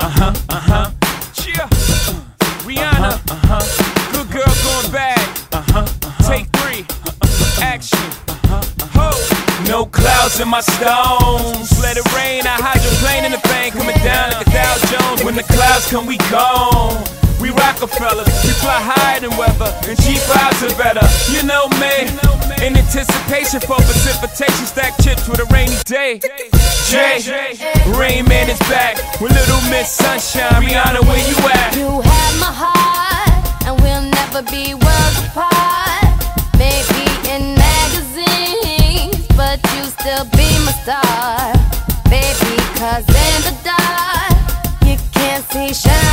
Uh huh, uh huh. Cheer. Rihanna. Uh huh. Good girl going bad. Uh huh. Take three. Action. Uh-huh, uh-huh. Ho. No clouds in my stones. Let it rain. I hydroplane in the bank. Coming down like a Dow Jones. When the clouds come, we gone. We Rockefellers, we fly higher than weather, and G5s are better. You know me, in anticipation for precipitation, stack chips with a rainy day. Jay, Rain Man is back with Little Miss Sunshine. Rihanna, where you at? You have my heart, and we'll never be worlds apart. Maybe in magazines, but you still be my star. Baby, cause in the dark, you can't see shiny